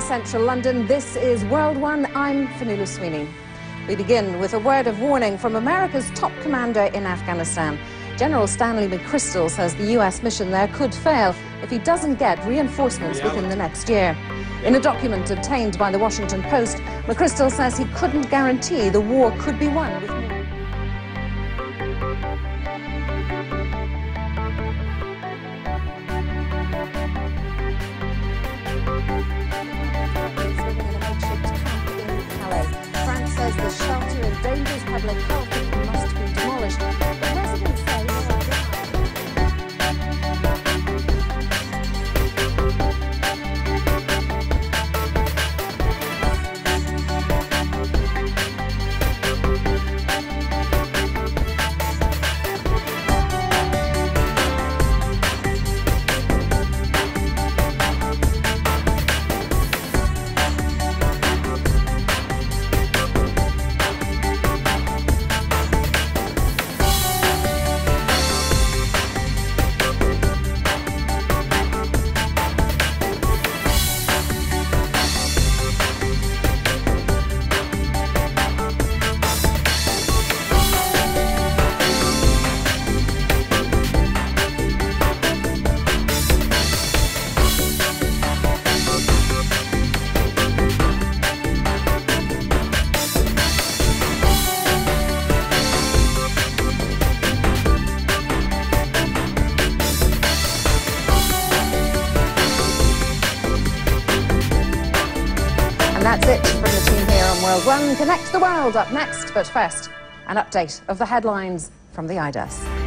central London, this is World One. I'm Fionnuala Sweeney. We begin with a word of warning from America's top commander in Afghanistan. General Stanley McChrystal says the US mission there could fail if he doesn't get reinforcements within the next year. In a document obtained by the Washington Post, McChrystal says he couldn't guarantee the war could be won public And that's it from the team here on World One. Connect the World up next, but first, an update of the headlines from the iDesk.